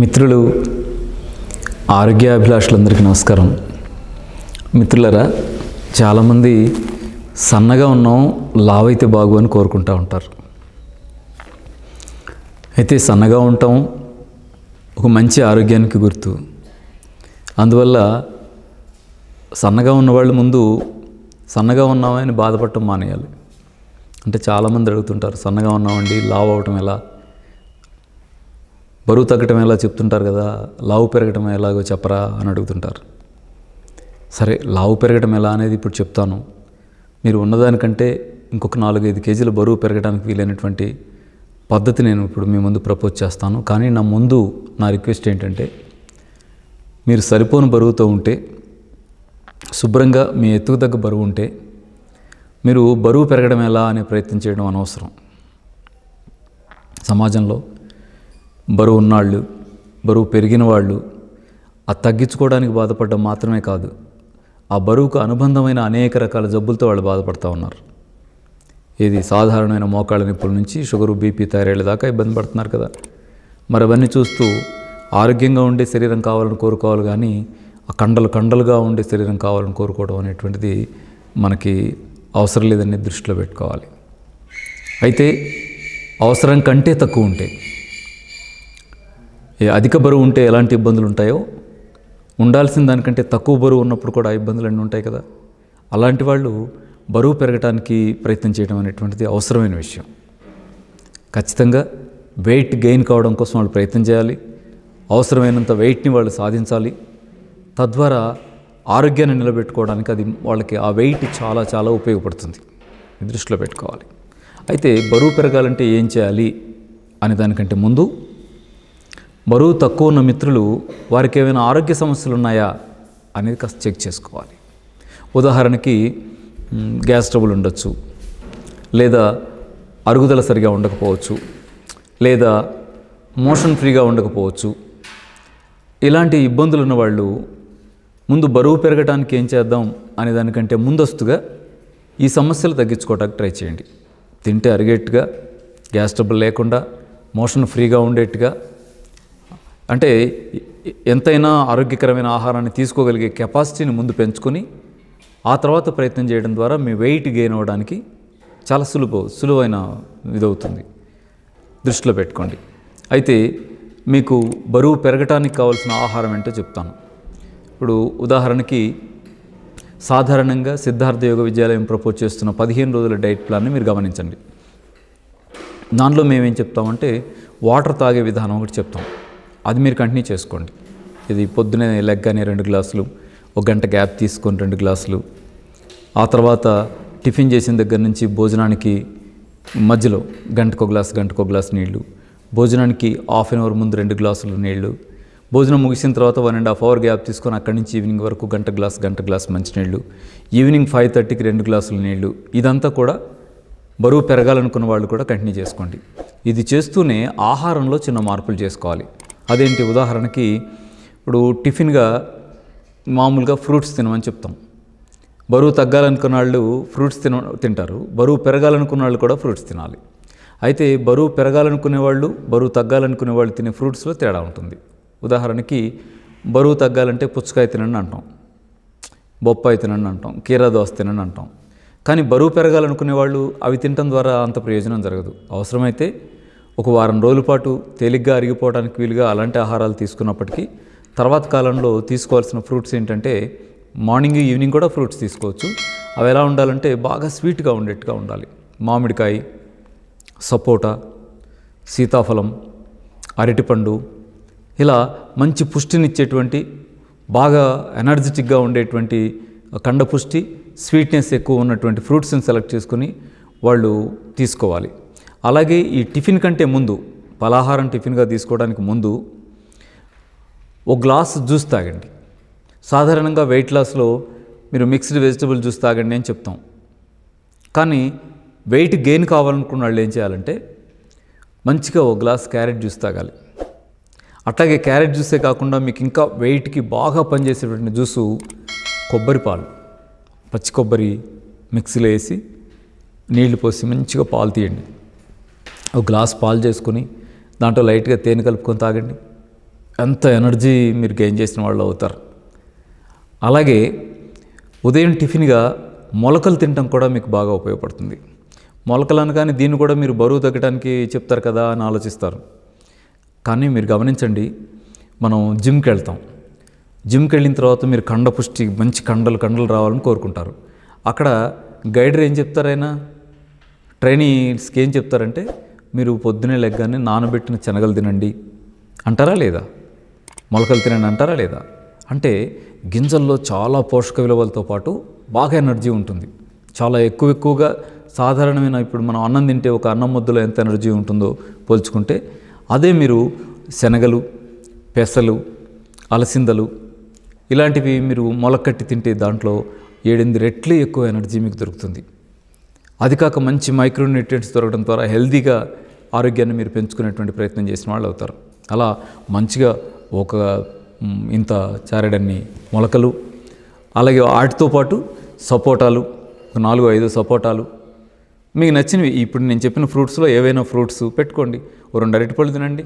మిత్రులు ఆరోగ్యాభిలాషులందరికీ నమస్కారం. మిత్రులరా చాలామంది సన్నగా ఉన్నాం లావైతే బాగు అని కోరుకుంటూ ఉంటారు. అయితే సన్నగా ఉండటం ఒక మంచి ఆరోగ్యానికి గుర్తు. అందువల్ల సన్నగా ఉన్నవాళ్ళు ముందు సన్నగా ఉన్నామని బాధపడటం మానేయాలి. అంటే చాలామంది అడుగుతుంటారు సన్నగా ఉన్నామండి లావు అవటం ఎలా? బరువు తగ్గటం ఎలా చెప్తుంటారు కదా లావు పెరగటం ఎలాగో చెప్పరా అని అడుగుతుంటారు. సరే లావు పెరగటం ఎలా అనేది ఇప్పుడు చెప్తాను. మీరు ఉన్నదానికంటే ఇంకొక నాలుగైదు కేజీల బరువు పెరగడానికి వీలైనటువంటి పద్ధతి నేను ఇప్పుడు మీ ముందు ప్రపోజ్ చేస్తాను. కానీ నా ముందు నా రిక్వెస్ట్ ఏంటంటే మీరు సరిపోని బరువుతో ఉంటే శుభ్రంగా మీ ఎత్తుకు తగ్గ బరువు ఉంటే మీరు బరువు పెరగడం ఎలా అనే ప్రయత్నం చేయడం అనవసరం. సమాజంలో బరువు ఉన్నాళ్ళు బరువు పెరిగిన వాళ్ళు ఆ తగ్గించుకోవడానికి బాధపడడం మాత్రమే కాదు ఆ బరువుకు అనుబంధమైన అనేక రకాల జబ్బులతో వాళ్ళు బాధపడుతూ ఉన్నారు. ఇది సాధారణమైన మోకాళ్ళ నొప్పుల నుంచి షుగరు బీపీ థైరాయిడ్ దాకా ఇబ్బంది పడుతున్నారు కదా. మరి అవన్నీ చూస్తూ ఆరోగ్యంగా ఉండే శరీరం కావాలని కోరుకోవాలి కానీ ఆ కండలు కండలుగా ఉండే శరీరం కావాలని కోరుకోవడం అనేటువంటిది మనకి అవసరం లేదని దృష్టిలో పెట్టుకోవాలి. అయితే అవసరం కంటే తక్కువ ఉంటే అధిక బరువు ఉంటే ఎలాంటి ఇబ్బందులు ఉంటాయో ఉండాల్సిన దానికంటే తక్కువ బరువు ఉన్నప్పుడు కూడా ఇబ్బందులు అన్నీ ఉంటాయి కదా. అలాంటి వాళ్ళు బరువు పెరగటానికి ప్రయత్నం చేయడం అనేటువంటిది అవసరమైన విషయం. ఖచ్చితంగా వెయిట్ గెయిన్ కావడం కోసం వాళ్ళు ప్రయత్నం చేయాలి. అవసరమైనంత వెయిట్ని వాళ్ళు సాధించాలి. తద్వారా ఆరోగ్యాన్ని నిలబెట్టుకోవడానికి అది వాళ్ళకి ఆ వెయిట్ చాలా చాలా ఉపయోగపడుతుంది. దృష్టిలో పెట్టుకోవాలి. అయితే బరువు పెరగాలంటే ఏం చేయాలి అనే దానికంటే ముందు బరువు తక్కువ ఉన్న మిత్రులు వారికి ఏమైనా ఆరోగ్య సమస్యలు ఉన్నాయా అనేది కాస్త చెక్ చేసుకోవాలి. ఉదాహరణకి గ్యాస్ ట్రబుల్ ఉండొచ్చు. లేదా అరుగుదల సరిగా ఉండకపోవచ్చు. లేదా మోషన్ ఫ్రీగా ఉండకపోవచ్చు. ఇలాంటి ఇబ్బందులు ఉన్న వాళ్ళు ముందు బరువు పెరగడానికి ఏం చేద్దాం అనే దానికంటే ముందస్తుగా ఈ సమస్యలు తగ్గించుకోవడానికి ట్రై చేయండి. తింటే అరిగేట్టుగా గ్యాస్ ట్రబుల్ లేకుండా మోషన్ ఫ్రీగా ఉండేట్టుగా అంటే ఎంతైనా ఆరోగ్యకరమైన ఆహారాన్ని తీసుకోగలిగే కెపాసిటీని ముందు పెంచుకొని ఆ తర్వాత ప్రయత్నం చేయడం ద్వారా మీ వెయిట్ గెయిన్ అవ్వడానికి చాలా సులువు సులువైన ఇదవుతుంది. దృష్టిలో పెట్టుకోండి. అయితే మీకు బరువు పెరగటానికి కావాల్సిన ఆహారం ఏంటో చెప్తాను. ఇప్పుడు ఉదాహరణకి సాధారణంగా సిద్ధార్థ యోగ విద్యాలయం ప్రపోజ్ చేస్తున్న పదిహేను రోజుల డైట్ ప్లాన్ని మీరు గమనించండి. దానిలో మేమేం చెప్తామంటే వాటర్ తాగే విధానం ఒకటి చెప్తాం. అది మీరు కంటిన్యూ చేసుకోండి. ఇది పొద్దునే లెగ్గానే రెండు గ్లాసులు ఒక గంట గ్యాప్ తీసుకొని రెండు గ్లాసులు. ఆ తర్వాత టిఫిన్ చేసిన దగ్గర నుంచి భోజనానికి మధ్యలో గంటకో గ్లాస్ గంటకో గ్లాస్ నీళ్ళు. భోజనానికి హాఫ్ అన్ అవర్ ముందు రెండు గ్లాసులు నీళ్ళు. భోజనం ముగిసిన తర్వాత one and half hour gap తీసుకొని అక్కడి నుంచి ఈవినింగ్ వరకు గంట గ్లాస్ గంట గ్లాస్ మంచినీళ్ళు ఈవినింగ్ ఫైవ్ థర్టీకి రెండు గ్లాసులు నీళ్ళు. ఇదంతా కూడా బరువు పెరగాలనుకున్న వాళ్ళు కూడా కంటిన్యూ చేసుకోండి. ఇది చేస్తూనే ఆహారంలో చిన్న మార్పులు చేసుకోవాలి. అదేంటి ఉదాహరణకి ఇప్పుడు టిఫిన్గా మామూలుగా ఫ్రూట్స్ తినమని చెప్తాం. బరువు తగ్గాలనుకున్న వాళ్ళు ఫ్రూట్స్ తిన తింటారు. బరువు పెరగాలనుకున్న వాళ్ళు కూడా ఫ్రూట్స్ తినాలి. అయితే బరువు పెరగాలనుకునే వాళ్ళు బరువు తగ్గాలనుకునే వాళ్ళు తినే ఫ్రూట్స్లో తేడా ఉంటుంది. ఉదాహరణకి బరువు తగ్గాలంటే పుచ్చకాయ తినండి అంటాం. బొప్పాయి తినండి అంటాం. కీరా దోస తినండి అంటాం. కానీ బరువు పెరగాలనుకునే వాళ్ళు అవి తినటం ద్వారా అంత ప్రయోజనం జరగదు. అవసరమైతే ఒక వారం రోజుల పాటు తేలిగ్గా అరిగిపోవడానికి వీలుగా అలాంటి ఆహారాలు తీసుకున్నప్పటికీ తర్వాత కాలంలో తీసుకోవాల్సిన ఫ్రూట్స్ ఏంటంటే మార్నింగ్ ఈవినింగ్ కూడా ఫ్రూట్స్ తీసుకోవచ్చు. అవి ఎలా ఉండాలంటే బాగా స్వీట్గా ఉండేట్టుగా ఉండాలి. మామిడికాయ సపోటా సీతాఫలం అరటిపండు ఇలా మంచి పుష్టినిచ్చేటువంటి బాగా ఎనర్జెటిక్గా ఉండేటువంటి కండపుష్టి స్వీట్నెస్ ఎక్కువ ఉన్నటువంటి ఫ్రూట్స్ని సెలెక్ట్ చేసుకుని వాళ్ళు తీసుకోవాలి. అలాగే ఈ టిఫిన్ కంటే ముందు పలాహారం టిఫిన్గా తీసుకోవడానికి ముందు ఒక గ్లాస్ జ్యూస్ తాగండి. సాధారణంగా వెయిట్ లాస్లో మీరు మిక్స్డ్ వెజిటబుల్ జ్యూస్ తాగండి అని చెప్తాం. కానీ వెయిట్ గెయిన్ కావాలనుకున్న వాళ్ళు ఏం చేయాలంటే మంచిగా ఒక గ్లాస్ క్యారెట్ జ్యూస్ తాగాలి. అట్లాగే క్యారెట్ జ్యూసే కాకుండా మీకు ఇంకా వెయిట్కి బాగా పనిచేసేటువంటి జ్యూసు కొబ్బరి పాలు. పచ్చి కొబ్బరి మిక్సీలో వేసి నీళ్ళు పోసి మంచిగా పాలు తీయండి. ఒక గ్లాస్ పాలు చేసుకుని దాంట్లో లైట్గా తేనె కలుపుకొని తాగండి. ఎంత ఎనర్జీ మీరు గెయిన్ చేసిన వాళ్ళు అవుతారు. అలాగే ఉదయం టిఫిన్గా మొలకలు తినటం కూడా మీకు బాగా ఉపయోగపడుతుంది. మొలకలు అనగానే దీన్ని కూడా మీరు బరువు తగ్గడానికి చెప్తారు కదా అని ఆలోచిస్తారు. కానీ మీరు గమనించండి మనం జిమ్కి వెళ్తాం. జిమ్కి వెళ్ళిన తర్వాత మీరు కండ పుష్టి మంచి కండలు కండలు రావాలని కోరుకుంటారు. అక్కడ గైడర్ ఏం చెప్తారైనా ట్రైనీస్కి ఏం చెప్తారంటే మీరు పొద్దునే లెగ్గానే నానబెట్టిన శనగలు తినండి. అంటారా లేదా? మొలకలు తినండి అంటారా లేదా? అంటే గింజల్లో చాలా పోషక విలువలతో పాటు బాగా ఎనర్జీ ఉంటుంది. చాలా ఎక్కువ ఎక్కువగా సాధారణమైన ఇప్పుడు మనం అన్నం తింటే ఒక అన్నం ముద్దలో ఎంత ఎనర్జీ ఉంటుందో పోల్చుకుంటే అదే మీరు శనగలు పెసలు అలసిందలు ఇలాంటివి మీరు మొలకట్టి తింటే దాంట్లో ఏడెనిమిది రెట్లు ఎక్కువ ఎనర్జీ మీకు దొరుకుతుంది. అది కాక మంచి మైక్రోన్యూట్రియంట్స్ దొరకడం ద్వారా హెల్తీగా ఆరోగ్యాన్ని మీరు పెంచుకునేటువంటి ప్రయత్నం చేసిన వాళ్ళు అవుతారు. అలా మంచిగా ఒక ఇంత చారడన్ని మొలకలు అలాగే వాటితో పాటు సపోటాలు ఒక నాలుగు ఐదు సపోటాలు. మీకు నచ్చినవి ఇప్పుడు నేను చెప్పిన ఫ్రూట్స్లో ఏవైనా ఫ్రూట్స్ పెట్టుకోండి. ఓ రెండు అరటిపళ్ళు తినండి.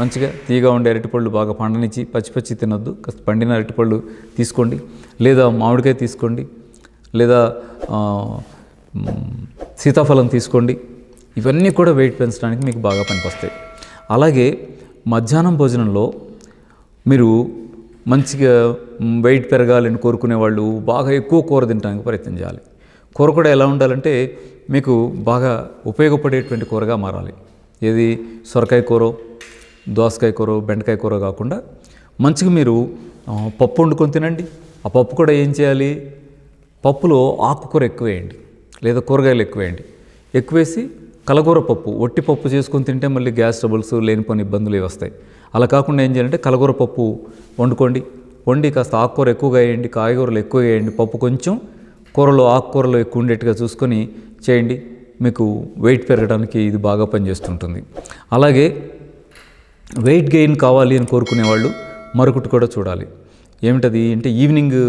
మంచిగా తీగా ఉండే అరటిపళ్ళు బాగా పండనిచ్చి పచ్చి పచ్చి తినొద్దు. కాస్త పండిన అరటిపళ్ళు తీసుకోండి. లేదా మామిడికాయ తీసుకోండి. లేదా సీతాఫలం తీసుకోండి. ఇవన్నీ కూడా వెయిట్ పెంచడానికి మీకు బాగా పనికొస్తాయి. అలాగే మధ్యాహ్నం భోజనంలో మీరు మంచిగా వెయిట్ పెరగాలని కోరుకునే వాళ్ళు బాగా ఎక్కువ కూర తినడానికి ప్రయత్నం చేయాలి. కూర కూడా ఎలా ఉండాలంటే మీకు బాగా ఉపయోగపడేటువంటి కూరగా మారాలి. ఏది? సొరకాయ కూర దోసకాయ కూర బెండకాయ కూర కాకుండా మంచిగా మీరు పప్పు వండుకొని తినండి. ఆ పప్పు కూడా ఏం చేయాలి? పప్పులో ఆకుకూర ఎక్కువ వేయండి. లేదా కూరగాయలు ఎక్కువ వేయండి. ఎక్కువేసి కలగూర పప్పు ఒట్టి పప్పు చేసుకొని తింటే మళ్ళీ గ్యాస్ ట్రబుల్స్ లేనిపోని ఇబ్బందులు వస్తాయి. అలా కాకుండా ఏం చేయాలంటే కలగూర పప్పు వండుకోండి. వండి కాస్త ఆకుకూర ఎక్కువగా వేయండి కాయగూరలు ఎక్కువ వేయండి పప్పు కొంచెం కూరలో ఆకుకూరలు ఎక్కువ ఉండేట్టుగా చూసుకొని చేయండి. మీకు వెయిట్ పెరగడానికి ఇది బాగా పనిచేస్తుంటుంది. అలాగే వెయిట్ గెయిన్ కావాలి అని కోరుకునే వాళ్ళు మరొకటి కూడా చూడాలి. ఏమిటది అంటే ఈవినింగ్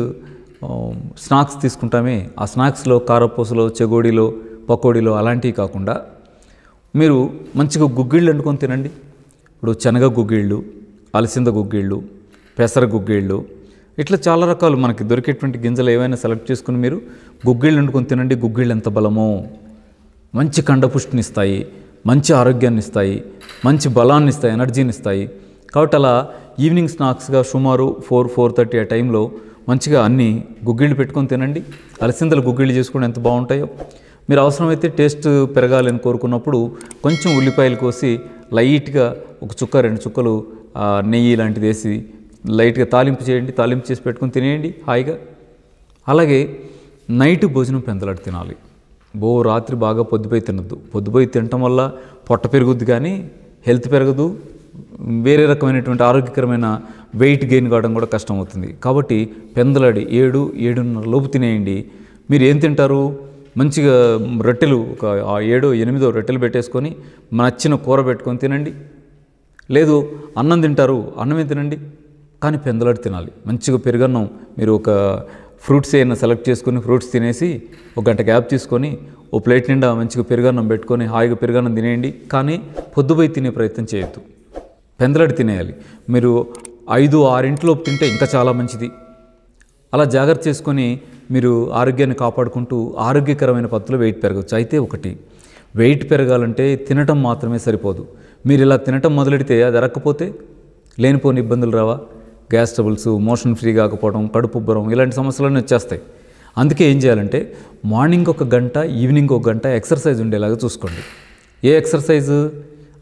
స్నాక్స్ తీసుకుంటామే. ఆ స్నాక్స్లో కారపూసలో చెగోడీలో పకోడీలో అలాంటివి కాకుండా మీరు మంచిగా గుగ్గిళ్ళు వండుకొని తినండి. ఇప్పుడు శనగ గుగ్గిళ్ళు అలసింద గుగ్గిళ్ళు పెసర గుగ్గిళ్ళు ఇట్లా చాలా రకాలు మనకి దొరికేటువంటి గింజలు ఏవైనా సెలెక్ట్ చేసుకుని మీరు గుగ్గిళ్ళు వండుకొని తినండి. గుగ్గిళ్ళు ఎంత బలమో. మంచి కండపుష్టిని ఇస్తాయి మంచి ఆరోగ్యాన్ని ఇస్తాయి మంచి బలాన్ని ఇస్తాయి ఎనర్జీని ఇస్తాయి కాబట్టి అలా ఈవినింగ్ స్నాక్స్గా సుమారు ఫోర్ ఫోర్ థర్టీ ఆ టైంలో మంచిగా అన్ని గుగ్గిళ్ళు పెట్టుకొని తినండి. అలసిందలు గుగ్గిళ్ళు చేసుకుంటే ఎంత బాగుంటాయో. మీరు అవసరమైతే టేస్ట్ పెరగాలని కోరుకున్నప్పుడు కొంచెం ఉల్లిపాయలు కోసి లైట్గా ఒక చుక్క రెండు చుక్కలు నెయ్యి లాంటిది వేసి లైట్గా తాలింపు చేయండి. తాలింపు చేసి పెట్టుకొని తినేయండి హాయిగా. అలాగే నైట్ భోజనం పెందలాడి తినాలి. బో రాత్రి బాగా పొద్దుపోయి తినద్దు. పొద్దుపోయి తినటం వల్ల పొట్ట పెరుగుద్ది కానీ హెల్త్ పెరగదు. వేరే రకమైనటువంటి ఆరోగ్యకరమైన వెయిట్ గెయిన్ కావడం కూడా కష్టం అవుతుంది కాబట్టి పెందలాడి ఏడు ఏడున్నర లోపు తినేయండి. మీరు ఏం తింటారు? మంచిగా రొట్టెలు ఒక ఏడో ఎనిమిదో రొట్టెలు పెట్టేసుకొని నచ్చిన కూర పెట్టుకొని తినండి. లేదు అన్నం తింటారు అన్నమే తినండి. కానీ పెందలాడి తినాలి. మంచిగా పెరుగన్నం మీరు ఒక ఫ్రూట్స్ ఏమైనా సెలెక్ట్ చేసుకొని ఫ్రూట్స్ తినేసి ఒక గంట గ్యాప్ తీసుకొని ఓ ప్లేట్ నిండా మంచిగా పెరుగన్నం పెట్టుకొని హాయిగా పెరుగన్నం తినేయండి. కానీ పొద్దుపోయి తినే ప్రయత్నం చేయొద్దు. పెందలాడి తినేయాలి. మీరు ఐదు ఆరింటిలోపు తింటే ఇంకా చాలా మంచిది. అలా జాగ్రత్త చేసుకొని మీరు ఆరోగ్యాన్ని కాపాడుకుంటూ ఆరోగ్యకరమైన పద్ధతిలో వెయిట్ పెరగచ్చు అయితే ఒకటి వెయిట్ పెరగాలంటే తినటం మాత్రమే సరిపోదు. మీరు ఇలా తినటం మొదలెడితే అది ఎరక్కపోతే లేనిపోని ఇబ్బందులు రావా? గ్యాస్ ట్రబుల్స్ మోషన్ ఫ్రీ కాకపోవడం కడుపు ఉబ్బరం ఇలాంటి సమస్యలన్నీ వచ్చేస్తాయి. అందుకే ఏం చేయాలంటే మార్నింగ్ ఒక గంట ఈవినింగ్ ఒక గంట ఎక్సర్సైజ్ ఉండేలాగా చూసుకోండి. ఏ ఎక్సర్సైజ్?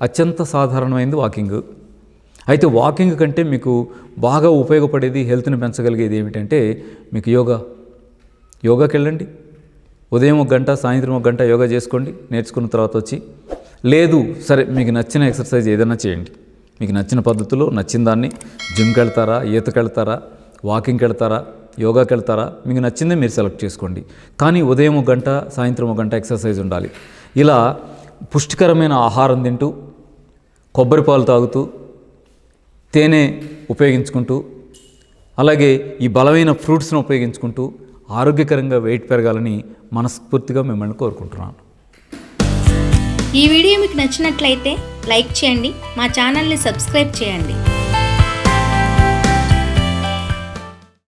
అత్యంత సాధారణమైనది వాకింగ్. అయితే వాకింగ్ కంటే మీకు బాగా ఉపయోగపడేది హెల్త్ని పెంచగలిగేది ఏమిటంటే మీకు యోగా. యోగాకి వెళ్ళండి. ఉదయం ఒక గంట సాయంత్రం ఒక గంట యోగా చేసుకోండి. నేర్చుకున్న తర్వాత వచ్చి లేదు సరే మీకు నచ్చిన ఎక్సర్సైజ్ ఏదైనా చేయండి. మీకు నచ్చిన పద్ధతిలో నచ్చిన దాన్ని జిమ్కి వెళ్తారా ఈతకి వెళ్తారా వాకింగ్కి వెళ్తారా యోగాకి వెళ్తారా మీకు నచ్చిందే మీరు సెలెక్ట్ చేసుకోండి. కానీ ఉదయం ఒక గంట సాయంత్రం ఒక గంట ఎక్సర్సైజ్ ఉండాలి. ఇలా పుష్టికరమైన ఆహారం తింటూ కొబ్బరి పాలు తాగుతూ తేనె ఉపయోగించుకుంటూ అలాగే ఈ బలమైన ఫ్రూట్స్ను ఉపయోగించుకుంటూ ఆరోగ్యకరంగా వెయిట్ పెరగాలని మనస్ఫూర్తిగా మిమ్మల్ని కోరుకుంటున్నాను. ఈ వీడియో మీకు నచ్చినట్లయితే లైక్ చేయండి మా ఛానల్ని సబ్స్క్రైబ్ చేయండి.